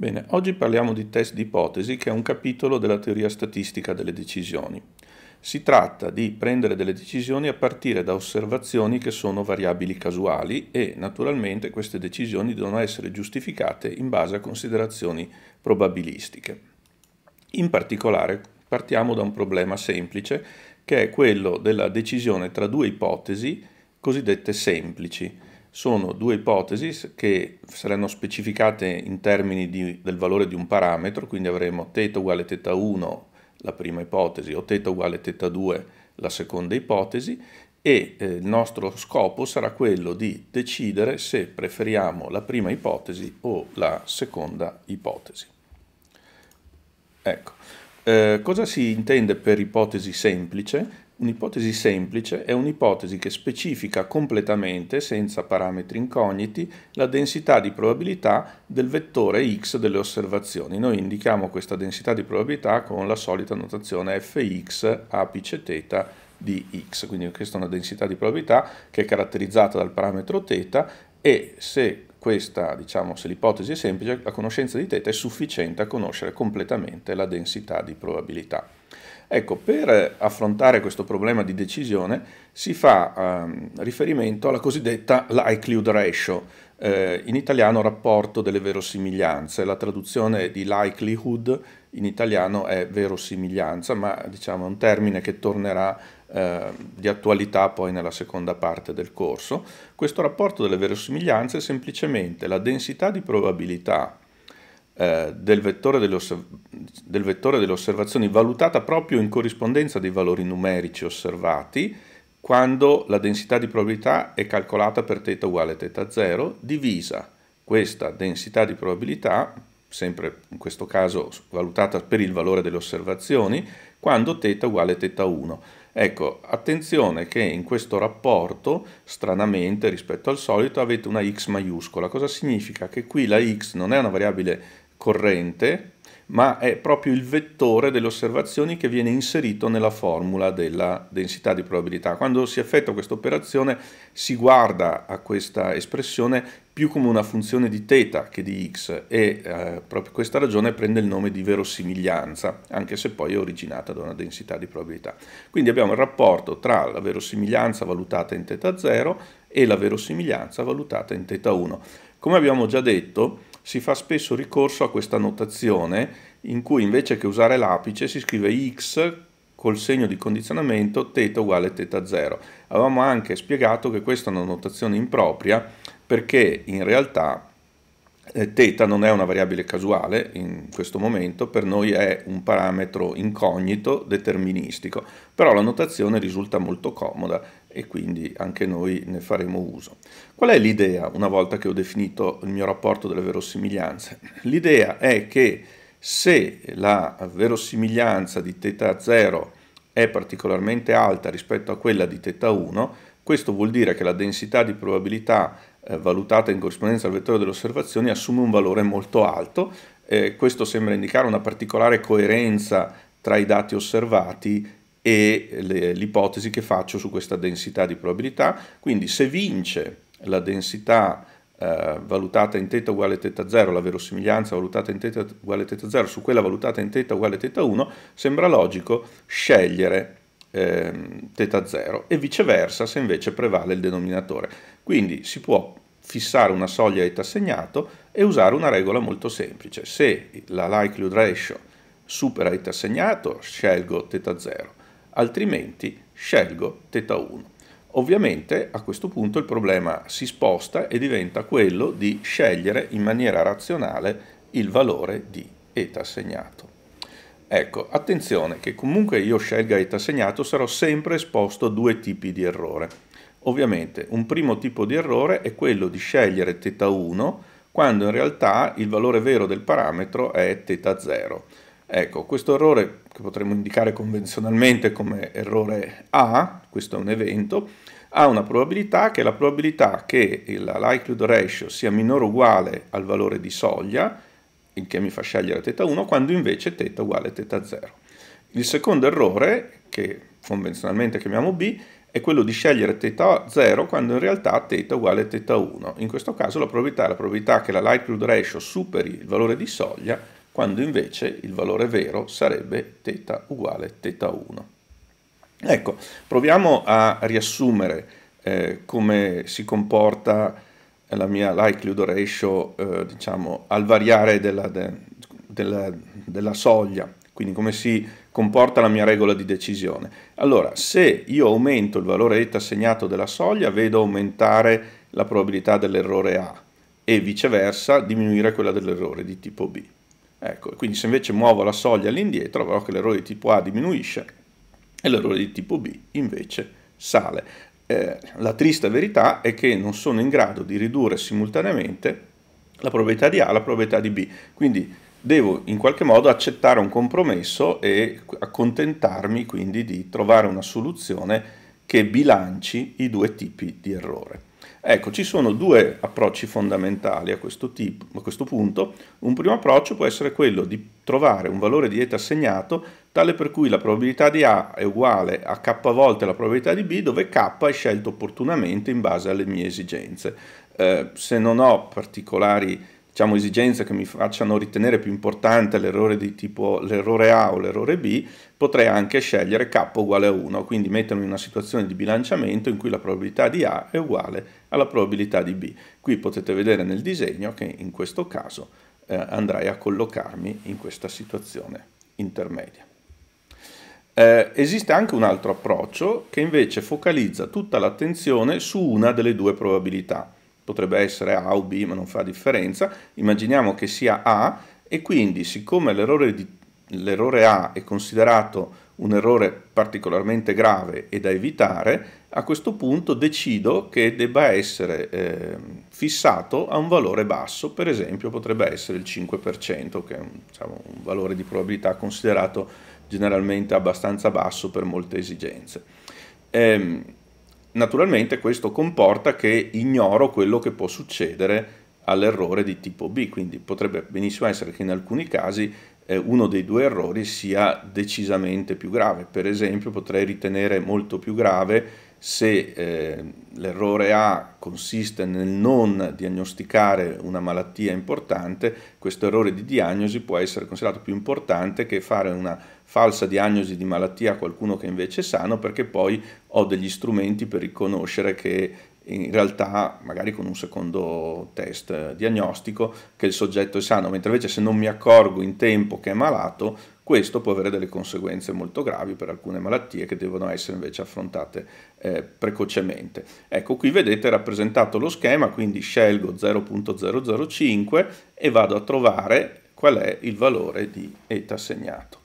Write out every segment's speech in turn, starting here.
Bene, oggi parliamo di test di ipotesi che è un capitolo della teoria statistica delle decisioni. Si tratta di prendere delle decisioni a partire da osservazioni che sono variabili casuali e naturalmente queste decisioni devono essere giustificate in base a considerazioni probabilistiche. In particolare partiamo da un problema semplice che è quello della decisione tra due ipotesi cosiddette semplici sono due ipotesi che saranno specificate in termini di, del valore di un parametro, quindi avremo θ uguale θ1 la prima ipotesi o θ uguale θ2 la seconda ipotesi e eh, il nostro scopo sarà quello di decidere se preferiamo la prima ipotesi o la seconda ipotesi. Ecco, eh, cosa si intende per ipotesi semplice? Un'ipotesi semplice è un'ipotesi che specifica completamente, senza parametri incogniti, la densità di probabilità del vettore x delle osservazioni. Noi indichiamo questa densità di probabilità con la solita notazione fx apice θ di x, quindi questa è una densità di probabilità che è caratterizzata dal parametro θ e se questa, diciamo, se l'ipotesi è semplice, la conoscenza di θ è sufficiente a conoscere completamente la densità di probabilità. Ecco, per affrontare questo problema di decisione si fa um, riferimento alla cosiddetta likelihood ratio, eh, in italiano rapporto delle verosimiglianze. La traduzione di likelihood in italiano è verosimiglianza, ma diciamo è un termine che tornerà eh, di attualità poi nella seconda parte del corso. Questo rapporto delle verosimiglianze è semplicemente la densità di probabilità eh, del, vettore delle del vettore delle osservazioni valutata proprio in corrispondenza dei valori numerici osservati quando la densità di probabilità è calcolata per θ uguale a θ0 divisa questa densità di probabilità, sempre in questo caso valutata per il valore delle osservazioni, quando θ uguale a θ1. Ecco, attenzione che in questo rapporto, stranamente rispetto al solito, avete una x maiuscola. Cosa significa? Che qui la x non è una variabile corrente, ma è proprio il vettore delle osservazioni che viene inserito nella formula della densità di probabilità. Quando si effettua questa operazione si guarda a questa espressione più come una funzione di θ che di x e eh, proprio questa ragione prende il nome di verosimiglianza, anche se poi è originata da una densità di probabilità. Quindi abbiamo il rapporto tra la verosimiglianza valutata in θ0 e la verosimiglianza valutata in θ1. Come abbiamo già detto, si fa spesso ricorso a questa notazione in cui invece che usare l'apice si scrive x col segno di condizionamento θ uguale a θ0. Avevamo anche spiegato che questa è una notazione impropria perché in realtà eh, θ non è una variabile casuale in questo momento, per noi è un parametro incognito deterministico, però la notazione risulta molto comoda e quindi anche noi ne faremo uso. Qual è l'idea una volta che ho definito il mio rapporto delle verosimiglianze? L'idea è che se la verosimiglianza di θ0 è particolarmente alta rispetto a quella di θ1, questo vuol dire che la densità di probabilità eh, valutata in corrispondenza al vettore delle osservazioni assume un valore molto alto. Eh, questo sembra indicare una particolare coerenza tra i dati osservati e l'ipotesi che faccio su questa densità di probabilità. Quindi se vince la densità eh, valutata in θ uguale a θ0, la verosimiglianza valutata in θ uguale a θ0 su quella valutata in θ uguale a θ1, sembra logico scegliere eh, θ0 e viceversa se invece prevale il denominatore. Quindi si può fissare una soglia eta segnato e usare una regola molto semplice. Se la likelihood ratio supera eta segnato, scelgo θ0, altrimenti scelgo θ1. Ovviamente a questo punto il problema si sposta e diventa quello di scegliere in maniera razionale il valore di eta segnato. Ecco, attenzione che comunque io scelga eta segnato sarò sempre esposto a due tipi di errore. Ovviamente un primo tipo di errore è quello di scegliere θ1 quando in realtà il valore vero del parametro è θ0. Ecco, questo errore che potremmo indicare convenzionalmente come errore A, questo è un evento, ha una probabilità che è la probabilità che la likelihood ratio sia minore o uguale al valore di soglia, il che mi fa scegliere θ1, quando invece θ uguale a θ0. Il secondo errore, che convenzionalmente chiamiamo B, è quello di scegliere θ 0 quando in realtà θ è uguale a θ 1. In questo caso la probabilità è la probabilità che la likelihood ratio superi il valore di soglia, quando invece il valore vero sarebbe θ uguale a θ 1. Ecco, proviamo a riassumere eh, come si comporta la mia likelihood ratio, eh, diciamo, al variare della, de, della, della soglia, quindi come si comporta la mia regola di decisione. Allora, se io aumento il valore eta assegnato della soglia, vedo aumentare la probabilità dell'errore A e viceversa diminuire quella dell'errore di tipo B. Ecco, quindi se invece muovo la soglia all'indietro, avrò che l'errore di tipo A diminuisce e l'errore di tipo B invece sale. Eh, la triste verità è che non sono in grado di ridurre simultaneamente la probabilità di A e la probabilità di B. Quindi devo in qualche modo accettare un compromesso e accontentarmi quindi di trovare una soluzione che bilanci i due tipi di errore. Ecco, ci sono due approcci fondamentali a questo, tipo, a questo punto. Un primo approccio può essere quello di trovare un valore di eta assegnato tale per cui la probabilità di A è uguale a k volte la probabilità di B, dove k è scelto opportunamente in base alle mie esigenze. Eh, se non ho particolari diciamo, esigenze che mi facciano ritenere più importante l'errore di tipo l'errore A o l'errore B, potrei anche scegliere k uguale a 1, quindi mettermi in una situazione di bilanciamento in cui la probabilità di A è uguale alla probabilità di B. Qui potete vedere nel disegno che in questo caso eh, andrei a collocarmi in questa situazione intermedia. Eh, esiste anche un altro approccio che invece focalizza tutta l'attenzione su una delle due probabilità potrebbe essere A o B, ma non fa differenza, immaginiamo che sia A e quindi siccome l'errore, A è considerato un errore particolarmente grave e da evitare, a questo punto decido che debba essere eh, fissato a un valore basso, per esempio potrebbe essere il 5%, che è un, diciamo, un valore di probabilità considerato generalmente abbastanza basso per molte esigenze. Eh, Naturalmente questo comporta che ignoro quello che può succedere all'errore di tipo B, quindi potrebbe benissimo essere che in alcuni casi eh, uno dei due errori sia decisamente più grave. Per esempio potrei ritenere molto più grave se eh, l'errore A consiste nel non diagnosticare una malattia importante, questo errore di diagnosi può essere considerato più importante che fare una falsa diagnosi di malattia a qualcuno che invece è sano perché poi ho degli strumenti per riconoscere che in realtà magari con un secondo test diagnostico che il soggetto è sano, mentre invece se non mi accorgo in tempo che è malato, questo può avere delle conseguenze molto gravi per alcune malattie che devono essere invece affrontate eh, precocemente. Ecco, qui vedete rappresentato lo schema, quindi scelgo 0.005 e vado a trovare qual è il valore di eta assegnato.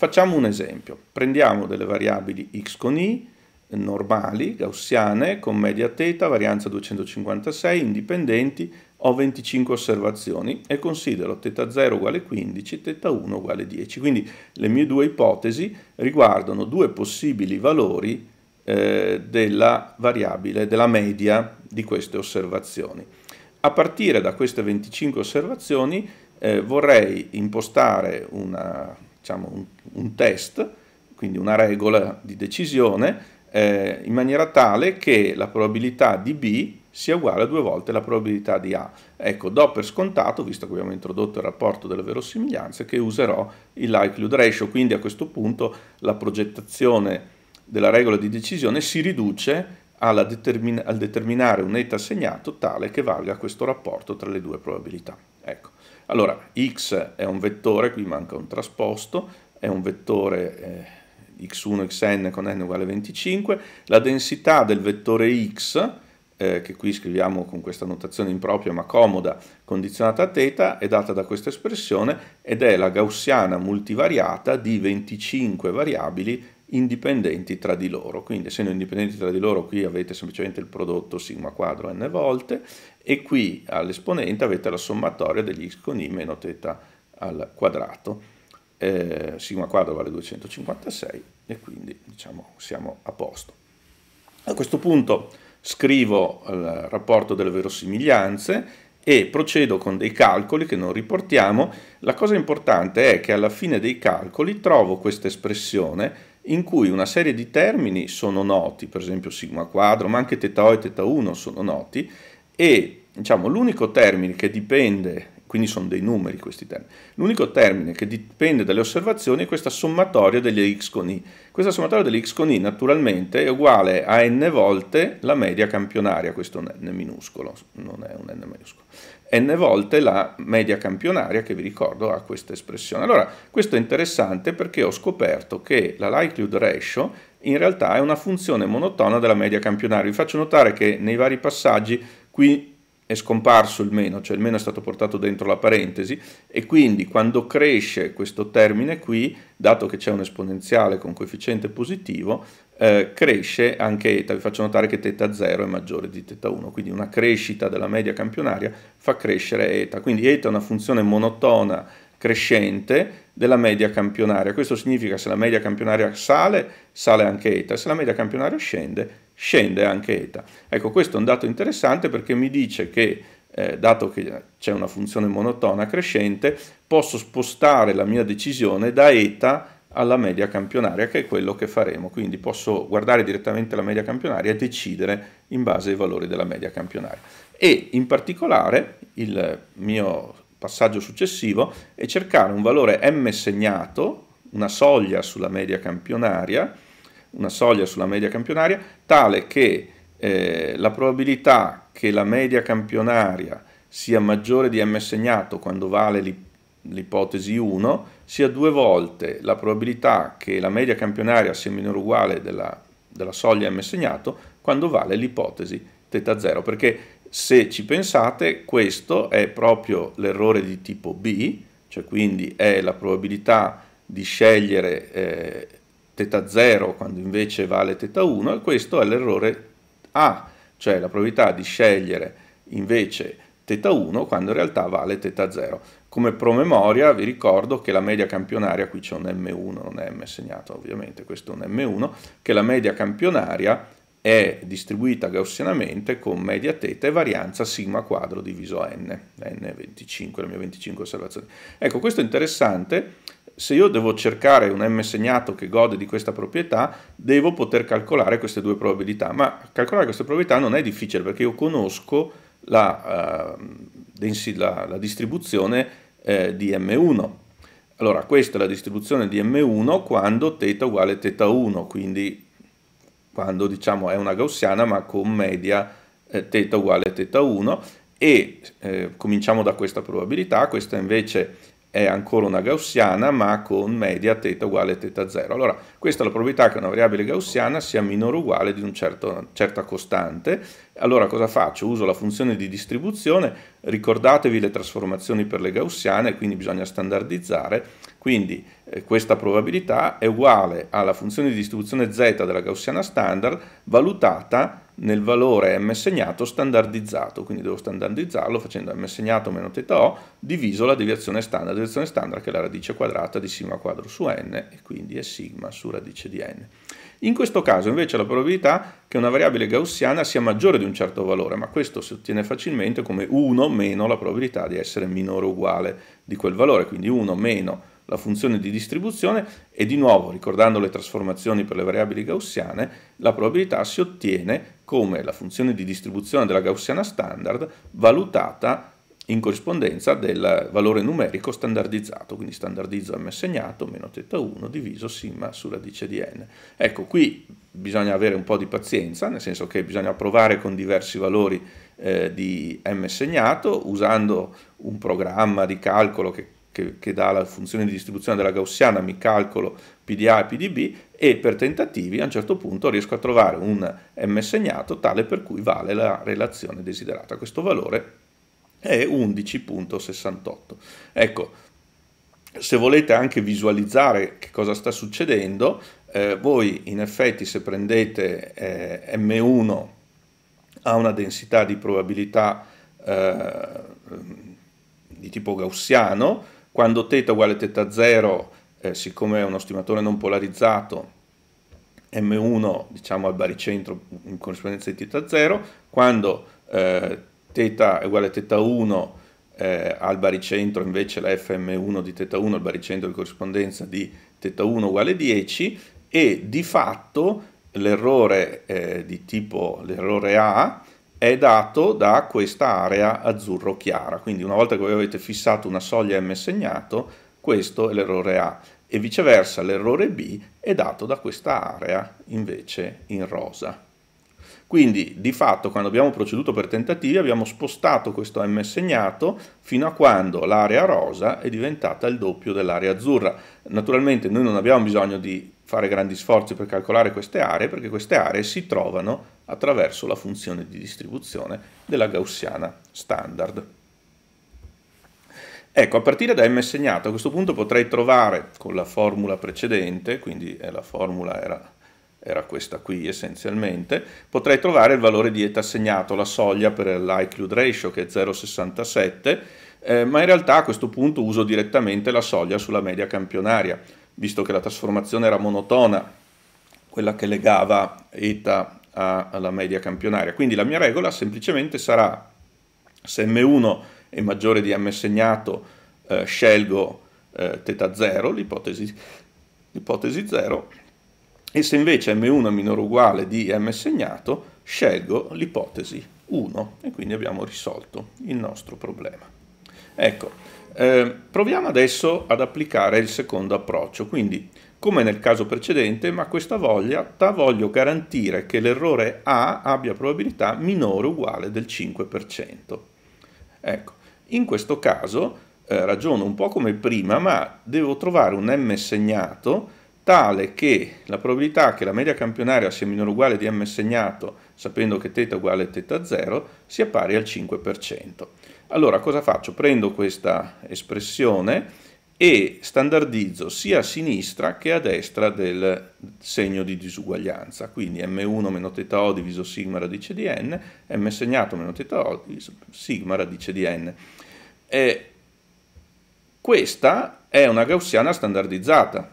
Facciamo un esempio, prendiamo delle variabili x con i, normali, gaussiane, con media θ, varianza 256, indipendenti, ho 25 osservazioni e considero θ0 uguale 15, θ1 uguale 10. Quindi le mie due ipotesi riguardano due possibili valori eh, della variabile, della media di queste osservazioni. A partire da queste 25 osservazioni eh, vorrei impostare una, diciamo, un, un test, quindi una regola di decisione, eh, in maniera tale che la probabilità di B sia uguale a due volte la probabilità di A. Ecco, do per scontato, visto che abbiamo introdotto il rapporto delle verosimiglianze, che userò il likelihood ratio, quindi a questo punto la progettazione della regola di decisione si riduce determin al determinare un eta assegnato tale che valga questo rapporto tra le due probabilità. Ecco. Allora, x è un vettore, qui manca un trasposto, è un vettore... Eh, x1, xn con n uguale 25, la densità del vettore x, eh, che qui scriviamo con questa notazione impropria ma comoda, condizionata a θ, è data da questa espressione ed è la gaussiana multivariata di 25 variabili indipendenti tra di loro. Quindi essendo indipendenti tra di loro qui avete semplicemente il prodotto sigma quadro n volte e qui all'esponente avete la sommatoria degli x con i meno θ al quadrato eh, sigma quadro vale 256 e quindi diciamo siamo a posto. A questo punto scrivo il rapporto delle verosimiglianze e procedo con dei calcoli che non riportiamo. La cosa importante è che alla fine dei calcoli trovo questa espressione in cui una serie di termini sono noti, per esempio sigma quadro, ma anche θ e θ1 sono noti, e diciamo, l'unico termine che dipende quindi sono dei numeri questi termini. L'unico termine che dipende dalle osservazioni è questa sommatoria degli x con i. Questa sommatoria degli x con i naturalmente è uguale a n volte la media campionaria, questo è un n minuscolo, non è un n maiuscolo, n volte la media campionaria che vi ricordo ha questa espressione. Allora, questo è interessante perché ho scoperto che la likelihood ratio in realtà è una funzione monotona della media campionaria. Vi faccio notare che nei vari passaggi qui è scomparso il meno, cioè il meno è stato portato dentro la parentesi e quindi quando cresce questo termine qui, dato che c'è un esponenziale con coefficiente positivo, eh, cresce anche eta. Vi faccio notare che θ0 è maggiore di θ1, quindi una crescita della media campionaria fa crescere eta. Quindi eta è una funzione monotona crescente della media campionaria. Questo significa se la media campionaria sale, sale anche eta, se la media campionaria scende, scende anche eta. Ecco, questo è un dato interessante perché mi dice che, eh, dato che c'è una funzione monotona crescente, posso spostare la mia decisione da eta alla media campionaria, che è quello che faremo. Quindi posso guardare direttamente la media campionaria e decidere in base ai valori della media campionaria. E in particolare il mio passaggio successivo è cercare un valore m segnato, una soglia sulla media campionaria, una soglia sulla media campionaria, tale che eh, la probabilità che la media campionaria sia maggiore di m segnato quando vale l'ipotesi 1 sia due volte la probabilità che la media campionaria sia minore o uguale della, della soglia m segnato quando vale l'ipotesi θ0, perché se ci pensate questo è proprio l'errore di tipo B, cioè quindi è la probabilità di scegliere eh, θ0 quando invece vale θ1 e questo è l'errore A, cioè la probabilità di scegliere invece θeta 1 quando in realtà vale θ 0. Come promemoria vi ricordo che la media campionaria, qui c'è un M1, non è M segnato ovviamente, questo è un M1, che la media campionaria è distribuita gaussianamente con media teta e varianza sigma quadro diviso n, n25, le mie 25 osservazioni. Ecco, questo è interessante, se io devo cercare un m segnato che gode di questa proprietà, devo poter calcolare queste due probabilità, ma calcolare queste probabilità non è difficile perché io conosco la, uh, la, la distribuzione eh, di m1. Allora, questa è la distribuzione di m1 quando θ uguale θ1, quindi quando diciamo è una gaussiana ma con media eh, θ uguale θ1 e eh, cominciamo da questa probabilità, questa invece è ancora una gaussiana ma con media θ uguale θ0. Allora questa è la probabilità che una variabile gaussiana sia minore o uguale di una certa costante. allora cosa faccio? Uso la funzione di distribuzione, ricordatevi le trasformazioni per le gaussiane, quindi bisogna standardizzare, quindi eh, questa probabilità è uguale alla funzione di distribuzione z della gaussiana standard valutata nel valore m segnato standardizzato, quindi devo standardizzarlo facendo m segnato meno θo diviso la deviazione standard, deviazione standard che è la radice quadrata di sigma quadro su n e quindi è sigma su radice di n. In questo caso invece la probabilità che una variabile gaussiana sia maggiore di un certo valore, ma questo si ottiene facilmente come 1 meno la probabilità di essere minore o uguale di quel valore, quindi 1 meno la funzione di distribuzione e di nuovo, ricordando le trasformazioni per le variabili gaussiane, la probabilità si ottiene come la funzione di distribuzione della gaussiana standard valutata in corrispondenza del valore numerico standardizzato, quindi standardizzo m segnato meno θ1 diviso sigma su radice di n. Ecco, qui bisogna avere un po' di pazienza, nel senso che bisogna provare con diversi valori eh, di m segnato, usando un programma di calcolo che che, che, dà la funzione di distribuzione della gaussiana, mi calcolo PDA e PDB e per tentativi a un certo punto riesco a trovare un M segnato tale per cui vale la relazione desiderata. Questo valore è 11.68. Ecco, se volete anche visualizzare che cosa sta succedendo, eh, voi in effetti se prendete eh, M1 ha una densità di probabilità eh, di tipo gaussiano, quando θ uguale θ0, eh, siccome è uno stimatore non polarizzato, M1 diciamo al baricentro in corrispondenza di θ0, quando eh, θ è uguale a θ1 eh, al baricentro invece la fm1 di θ1 al baricentro di corrispondenza di θ1 uguale 10 e di fatto l'errore eh, di tipo l'errore A è dato da questa area azzurro chiara, quindi una volta che voi avete fissato una soglia m segnato, questo è l'errore A e viceversa l'errore B è dato da questa area invece in rosa. Quindi di fatto quando abbiamo proceduto per tentativi abbiamo spostato questo m segnato fino a quando l'area rosa è diventata il doppio dell'area azzurra. Naturalmente noi non abbiamo bisogno di fare grandi sforzi per calcolare queste aree perché queste aree si trovano attraverso la funzione di distribuzione della gaussiana standard. Ecco, a partire da m segnato a questo punto potrei trovare con la formula precedente, quindi eh, la formula era era questa qui essenzialmente, potrei trovare il valore di eta assegnato, la soglia per l'ICLUDE ratio che è 0,67, eh, ma in realtà a questo punto uso direttamente la soglia sulla media campionaria, visto che la trasformazione era monotona, quella che legava eta alla media campionaria. Quindi la mia regola semplicemente sarà, se m1 è maggiore di m assegnato, eh, scelgo eh, θ 0, l'ipotesi 0, e se invece m1 è minore o uguale di m segnato, scelgo l'ipotesi 1 e quindi abbiamo risolto il nostro problema. Ecco, eh, proviamo adesso ad applicare il secondo approccio, quindi come nel caso precedente, ma questa volta voglio garantire che l'errore A abbia probabilità minore o uguale del 5%. Ecco, in questo caso eh, ragiono un po' come prima, ma devo trovare un m segnato tale che la probabilità che la media campionaria sia minore o uguale di m segnato, sapendo che θ è uguale a θ 0, sia pari al 5%. Allora cosa faccio? Prendo questa espressione e standardizzo sia a sinistra che a destra del segno di disuguaglianza, quindi m1 meno θo diviso sigma radice di n, m segnato meno θo diviso sigma radice di n. E questa è una gaussiana standardizzata,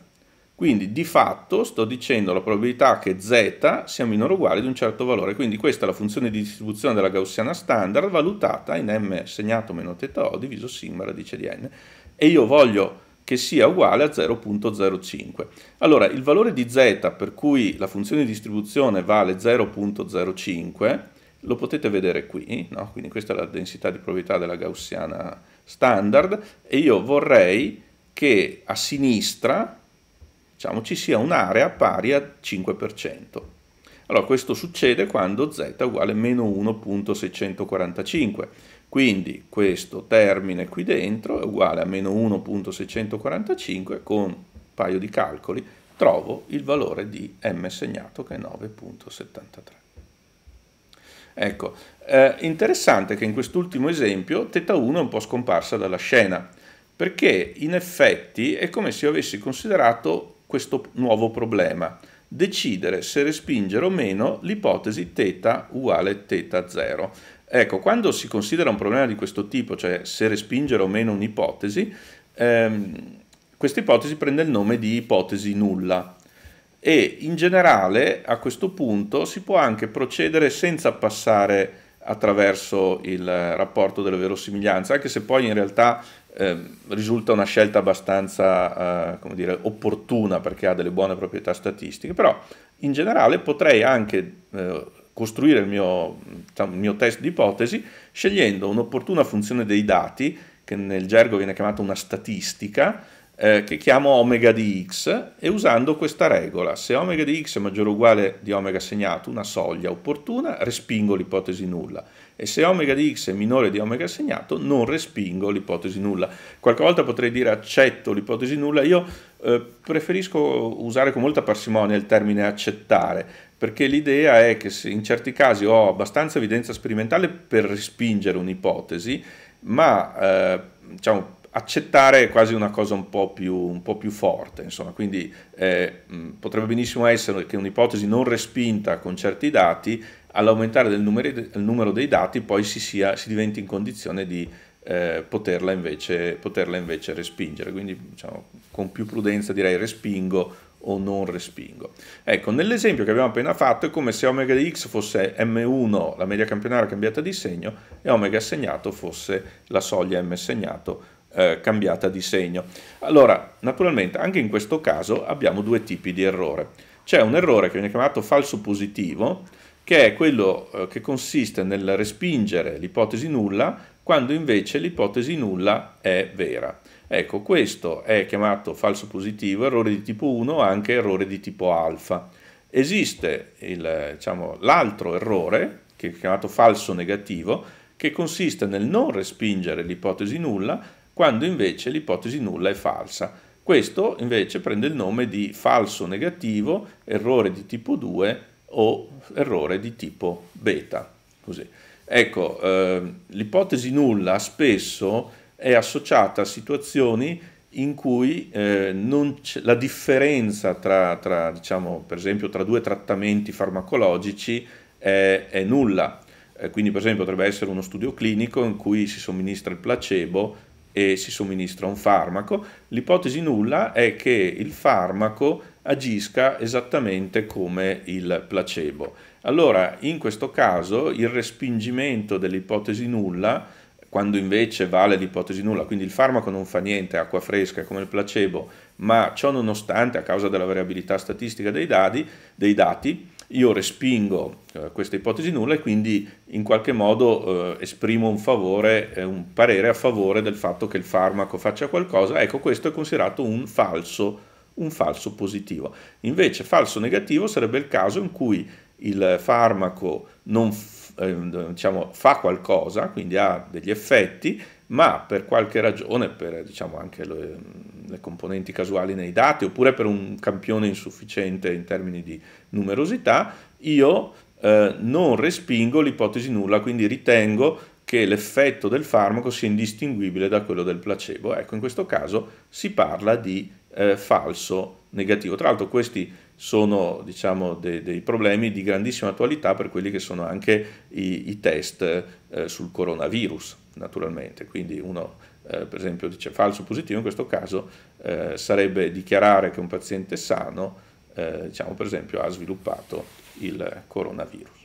quindi di fatto sto dicendo la probabilità che z sia minore o uguale di un certo valore. Quindi questa è la funzione di distribuzione della gaussiana standard valutata in m segnato meno θo diviso sigma radice di n. E io voglio che sia uguale a 0.05. Allora, il valore di z per cui la funzione di distribuzione vale 0.05 lo potete vedere qui, no? quindi questa è la densità di probabilità della gaussiana standard e io vorrei che a sinistra diciamo, ci sia un'area pari a 5%. Allora questo succede quando z è uguale a meno 1.645, quindi questo termine qui dentro è uguale a meno 1.645 con un paio di calcoli trovo il valore di m segnato che è 9.73. Ecco, eh, interessante che in quest'ultimo esempio θ1 è un po' scomparsa dalla scena, perché in effetti è come se io avessi considerato questo nuovo problema, decidere se respingere o meno l'ipotesi θ uguale θ 0. Ecco, quando si considera un problema di questo tipo, cioè se respingere o meno un'ipotesi, ehm, questa ipotesi prende il nome di ipotesi nulla e in generale a questo punto si può anche procedere senza passare attraverso il rapporto delle verosimiglianze, anche se poi in realtà eh, risulta una scelta abbastanza eh, dire, opportuna perché ha delle buone proprietà statistiche, però in generale potrei anche eh, costruire il mio, diciamo, il mio test di ipotesi scegliendo un'opportuna funzione dei dati, che nel gergo viene chiamata una statistica, eh, che chiamo omega di x e usando questa regola, se omega di x è maggiore o uguale di omega segnato, una soglia opportuna, respingo l'ipotesi nulla e se omega di x è minore di omega assegnato non respingo l'ipotesi nulla. Qualche volta potrei dire accetto l'ipotesi nulla, io eh, preferisco usare con molta parsimonia il termine accettare, perché l'idea è che in certi casi ho abbastanza evidenza sperimentale per respingere un'ipotesi, ma eh, diciamo, accettare è quasi una cosa un po' più, un po più forte, insomma, quindi eh, potrebbe benissimo essere che un'ipotesi non respinta con certi dati all'aumentare del numero, dei dati poi si, sia, si diventi in condizione di eh, poterla, invece, poterla, invece, respingere. Quindi diciamo, con più prudenza direi respingo o non respingo. Ecco, nell'esempio che abbiamo appena fatto è come se omega di x fosse m1, la media campionaria cambiata di segno, e omega assegnato fosse la soglia m assegnato eh, cambiata di segno. Allora, naturalmente, anche in questo caso abbiamo due tipi di errore. C'è un errore che viene chiamato falso positivo, che è quello eh, che consiste nel respingere l'ipotesi nulla quando invece l'ipotesi nulla è vera. Ecco, questo è chiamato falso positivo, errore di tipo 1, anche errore di tipo alfa. Esiste diciamo, l'altro errore, che è chiamato falso negativo, che consiste nel non respingere l'ipotesi nulla quando invece l'ipotesi nulla è falsa. Questo invece prende il nome di falso negativo, errore di tipo 2 o errore di tipo beta. Così. Ecco, eh, l'ipotesi nulla spesso è associata a situazioni in cui eh, la differenza tra, tra, diciamo, per esempio, tra due trattamenti farmacologici è, è nulla. Eh, quindi, per esempio, potrebbe essere uno studio clinico in cui si somministra il placebo e si somministra un farmaco. L'ipotesi nulla è che il farmaco agisca esattamente come il placebo. Allora, in questo caso, il respingimento dell'ipotesi nulla quando invece vale l'ipotesi nulla, quindi il farmaco non fa niente, acqua fresca come il placebo, ma ciò nonostante a causa della variabilità statistica dei dati, dei dati io respingo eh, questa ipotesi nulla e quindi in qualche modo eh, esprimo un favore, eh, un parere a favore del fatto che il farmaco faccia qualcosa, ecco questo è considerato un falso, un falso positivo. Invece falso negativo sarebbe il caso in cui il farmaco non eh, diciamo, fa qualcosa, quindi ha degli effetti, ma per qualche ragione, per diciamo, anche le, le, componenti casuali nei dati, oppure per un campione insufficiente in termini di numerosità, io eh, non respingo l'ipotesi nulla, quindi ritengo che l'effetto del farmaco sia indistinguibile da quello del placebo. Ecco, in questo caso si parla di eh, falso negativo. Tra l'altro questi sono diciamo, de, dei problemi di grandissima attualità per quelli che sono anche i, i test eh, sul coronavirus, naturalmente. Quindi uno, eh, per esempio, dice falso positivo, in questo caso eh, sarebbe dichiarare che un paziente sano, eh, diciamo, per esempio, ha sviluppato il coronavirus.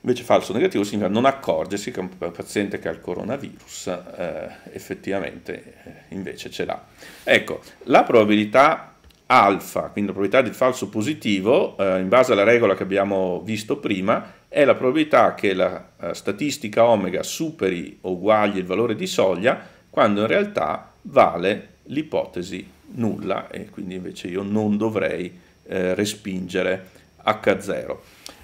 Invece falso negativo significa non accorgersi che un paziente che ha il coronavirus eh, effettivamente eh, invece ce l'ha. Ecco, la probabilità alfa, quindi la probabilità del falso positivo, eh, in base alla regola che abbiamo visto prima, è la probabilità che la eh, statistica omega superi o uguagli il valore di soglia quando in realtà vale l'ipotesi nulla e quindi invece io non dovrei eh, respingere H0.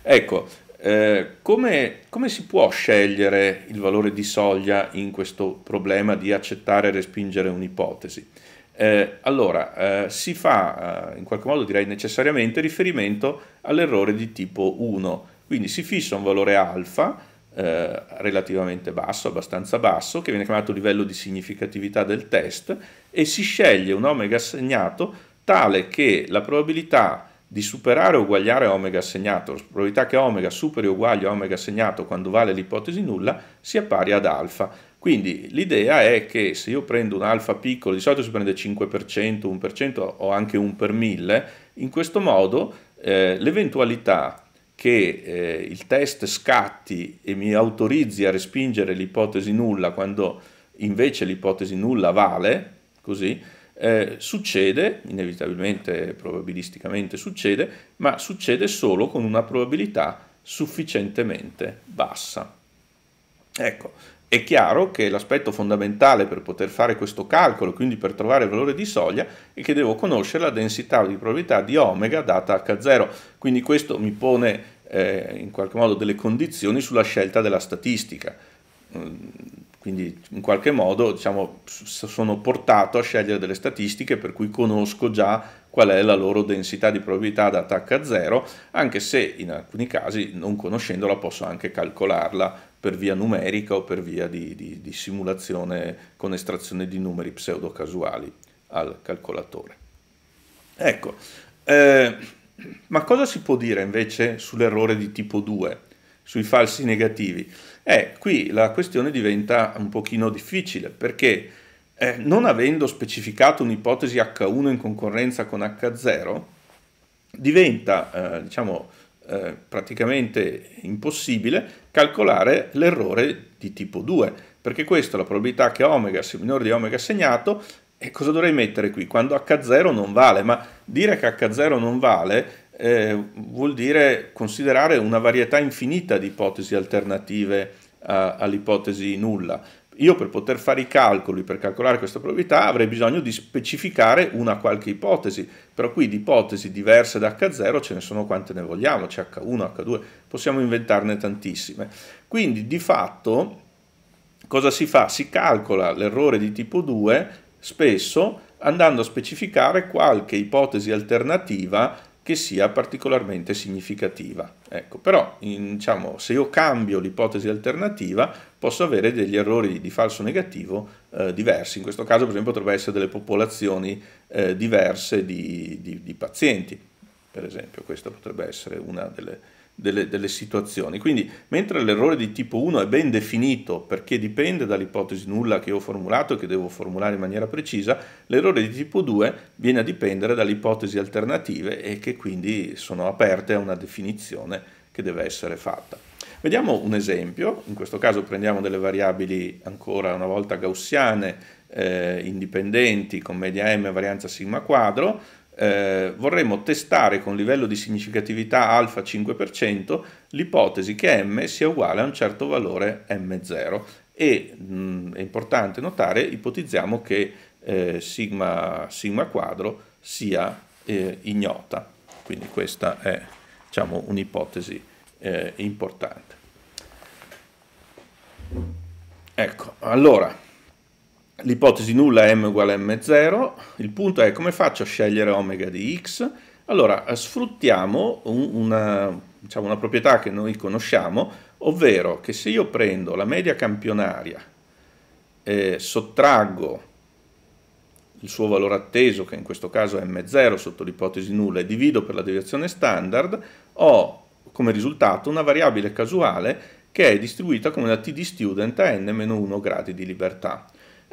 Ecco, eh, come, come, si può scegliere il valore di soglia in questo problema di accettare e respingere un'ipotesi? Eh, allora, eh, si fa eh, in qualche modo, direi necessariamente, riferimento all'errore di tipo 1, quindi si fissa un valore alfa eh, relativamente basso, abbastanza basso, che viene chiamato livello di significatività del test, e si sceglie un omega assegnato tale che la probabilità di superare o uguagliare omega assegnato, la probabilità che omega superi o uguagli omega assegnato quando vale l'ipotesi nulla, sia pari ad alfa. Quindi l'idea è che se io prendo un alfa piccolo, di solito si prende 5%, 1% o anche 1 per 1000, in questo modo eh, l'eventualità che eh, il test scatti e mi autorizzi a respingere l'ipotesi nulla quando invece l'ipotesi nulla vale, così, eh, succede, inevitabilmente, probabilisticamente succede, ma succede solo con una probabilità sufficientemente bassa. Ecco, è chiaro che l'aspetto fondamentale per poter fare questo calcolo, quindi per trovare il valore di soglia, è che devo conoscere la densità di probabilità di omega data H0, quindi questo mi pone eh, in qualche modo delle condizioni sulla scelta della statistica. Mm, quindi in qualche modo diciamo, sono portato a scegliere delle statistiche per cui conosco già qual è la loro densità di probabilità data H0, anche se in alcuni casi non conoscendola posso anche calcolarla per via numerica o per via di, di, di simulazione con estrazione di numeri pseudocasuali al calcolatore. Ecco, eh, ma cosa si può dire invece sull'errore di tipo 2, sui falsi negativi? Eh, qui la questione diventa un pochino difficile perché eh, non avendo specificato un'ipotesi H1 in concorrenza con H0, diventa, eh, diciamo, eh, praticamente impossibile calcolare l'errore di tipo 2, perché questa è la probabilità che omega sia minore di omega assegnato, e cosa dovrei mettere qui? Quando H0 non vale, ma dire che H0 non vale eh, vuol dire considerare una varietà infinita di ipotesi alternative all'ipotesi nulla. Io per poter fare i calcoli, per calcolare questa probabilità, avrei bisogno di specificare una qualche ipotesi, però qui di ipotesi diverse da H0 ce ne sono quante ne vogliamo, c'è H1, H2, possiamo inventarne tantissime. Quindi di fatto cosa si fa? Si calcola l'errore di tipo 2 spesso andando a specificare qualche ipotesi alternativa che sia particolarmente significativa. Ecco, però in, diciamo, se io cambio l'ipotesi alternativa posso avere degli errori di falso negativo eh, diversi. In questo caso per esempio potrebbe essere delle popolazioni eh, diverse di, di, di pazienti, per esempio, questa potrebbe essere una delle, delle, delle, situazioni. Quindi, mentre l'errore di tipo 1 è ben definito perché dipende dall'ipotesi nulla che ho formulato e che devo formulare in maniera precisa, l'errore di tipo 2 viene a dipendere dalle ipotesi alternative e che quindi sono aperte a una definizione che deve essere fatta. Vediamo un esempio, in questo caso prendiamo delle variabili ancora una volta gaussiane, eh, indipendenti con media m e varianza sigma quadro, eh, vorremmo testare con livello di significatività alfa 5% l'ipotesi che m sia uguale a un certo valore m0 e mh, mm, è importante notare, ipotizziamo che eh, sigma, sigma, quadro sia eh, ignota, quindi questa è diciamo, un'ipotesi eh, importante. Ecco, allora l'ipotesi nulla è m uguale a m0, il punto è come faccio a scegliere omega di x? Allora, eh, sfruttiamo una, diciamo, una proprietà che noi conosciamo, ovvero che se io prendo la media campionaria, eh, sottraggo il suo valore atteso, che in questo caso è m0 sotto l'ipotesi nulla, e divido per la deviazione standard, ho come risultato una variabile casuale che è distribuita come una t di student a n-1 gradi di libertà.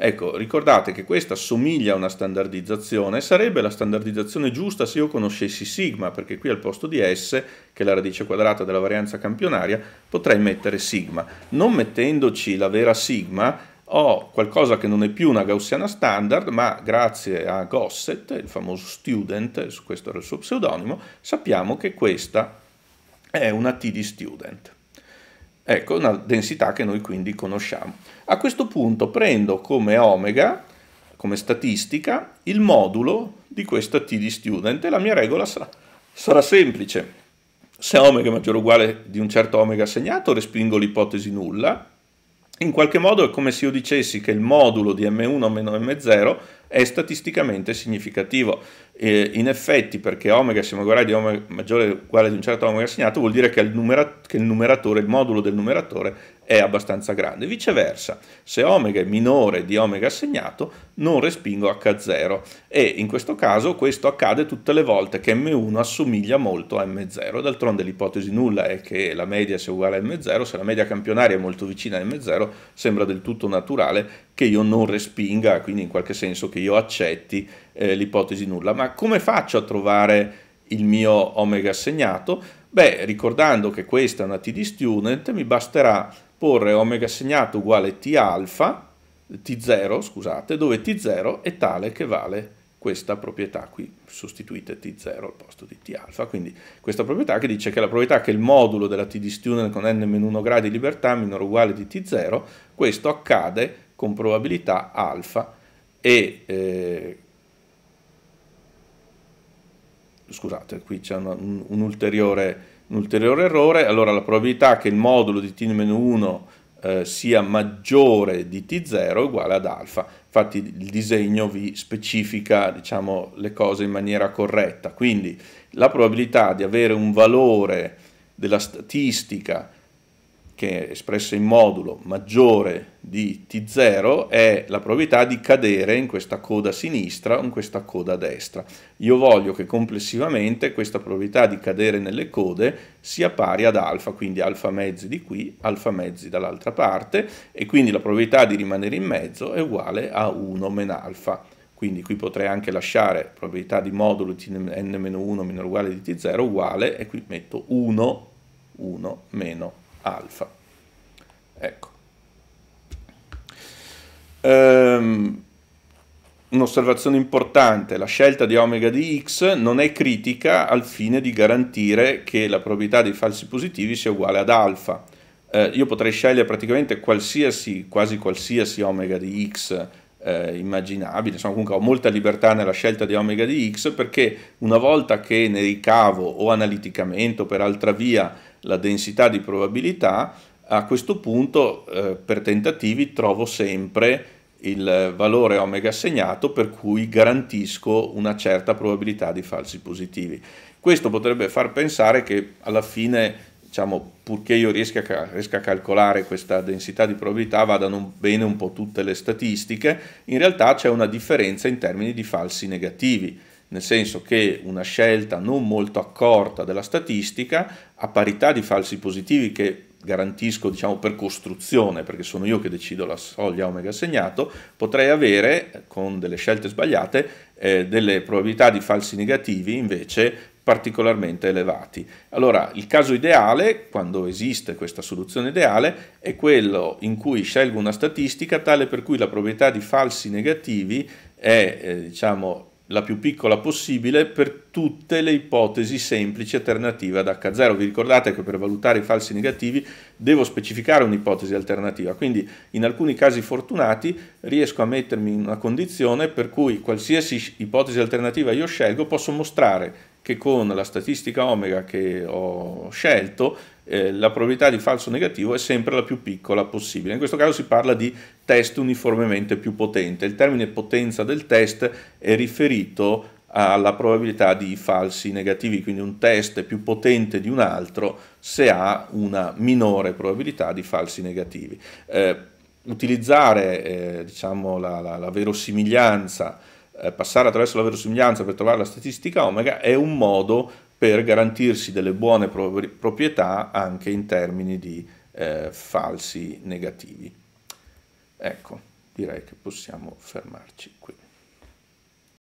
Ecco, ricordate che questa somiglia a una standardizzazione, sarebbe la standardizzazione giusta se io conoscessi sigma, perché qui al posto di S, che è la radice quadrata della varianza campionaria, potrei mettere sigma. Non mettendoci la vera sigma, ho qualcosa che non è più una gaussiana standard, ma grazie a Gosset, il famoso student, questo era il suo pseudonimo, sappiamo che questa è una T di student. Ecco, una densità che noi quindi conosciamo. A questo punto prendo come omega, come statistica, il modulo di questa t di student e la mia regola sarà, sarà semplice. Se omega è maggiore o uguale di un certo omega assegnato, respingo l'ipotesi nulla. In qualche modo è come se io dicessi che il modulo di m1 meno m0 è statisticamente significativo. E in effetti, perché omega sia maggiore di omega maggiore o uguale di un certo omega assegnato, vuol dire che il numeratore, il modulo del numeratore è abbastanza grande. Viceversa, se omega è minore di omega assegnato, non respingo H0 e in questo caso questo accade tutte le volte che M1 assomiglia molto a M0. D'altronde l'ipotesi nulla è che la media sia uguale a M0, se la media campionaria è molto vicina a M0, sembra del tutto naturale che io non respinga, quindi in qualche senso che io accetti eh, l'ipotesi nulla. Ma come faccio a trovare il mio omega assegnato? Beh, ricordando che questa è una t di student, mi basterà porre omega assegnato uguale t alfa, t0, scusate, dove t0 è tale che vale questa proprietà qui, sostituite t0 al posto di t alfa, quindi questa proprietà che dice che la probabilità che il modulo della t di student con n-1 gradi di libertà minore o uguale di t0, questo accade con probabilità alfa e eh, scusate, qui c'è un, un, un ulteriore un ulteriore errore, allora la probabilità che il modulo di t-1 eh, sia maggiore di t0 è uguale ad alfa. Infatti il disegno vi specifica diciamo, le cose in maniera corretta, quindi la probabilità di avere un valore della statistica che è espressa in modulo maggiore di t0 è la probabilità di cadere in questa coda sinistra o in questa coda destra. Io voglio che complessivamente questa probabilità di cadere nelle code sia pari ad alfa, quindi alfa mezzi di qui, alfa mezzi dall'altra parte e quindi la probabilità di rimanere in mezzo è uguale a 1 meno alfa. Quindi qui potrei anche lasciare probabilità di modulo di n-1 minore uguale di t0 uguale e qui metto 1, 1 meno alfa. Ecco. Um, un'osservazione importante, la scelta di omega di x non è critica al fine di garantire che la probabilità dei falsi positivi sia uguale ad alfa. Eh, io potrei scegliere praticamente qualsiasi, quasi qualsiasi omega di x eh, immaginabile, insomma comunque ho molta libertà nella scelta di omega di x perché una volta che ne ricavo o analiticamente o per altra via la densità di probabilità, a questo punto eh, per tentativi trovo sempre il valore omega assegnato per cui garantisco una certa probabilità di falsi positivi. Questo potrebbe far pensare che alla fine, diciamo, purché io riesca riesca a calcolare questa densità di probabilità, vadano bene un po' tutte le statistiche, in realtà c'è una differenza in termini di falsi negativi nel senso che una scelta non molto accorta della statistica, a parità di falsi positivi che garantisco diciamo per costruzione, perché sono io che decido la soglia omega assegnato, potrei avere con delle scelte sbagliate eh, delle probabilità di falsi negativi invece particolarmente elevati. Allora, il caso ideale, quando esiste questa soluzione ideale, è quello in cui scelgo una statistica tale per cui la probabilità di falsi negativi è, eh, diciamo, la più piccola possibile per tutte le ipotesi semplici alternative ad H0. Vi ricordate che per valutare i falsi negativi devo specificare un'ipotesi alternativa, quindi in alcuni casi fortunati riesco a mettermi in una condizione per cui qualsiasi ipotesi alternativa io scelgo posso mostrare che con la statistica omega che ho scelto eh, la probabilità di falso negativo è sempre la più piccola possibile. In questo caso si parla di test uniformemente più potente. Il termine potenza del test è riferito alla probabilità di falsi negativi, quindi un test è più potente di un altro se ha una minore probabilità di falsi negativi. Eh, utilizzare eh, diciamo, la, la, la verosimiglianza eh, passare attraverso la verosimiglianza per trovare la statistica omega è un modo per garantirsi delle buone proprietà anche in termini di eh, falsi negativi. Ecco, direi che possiamo fermarci qui.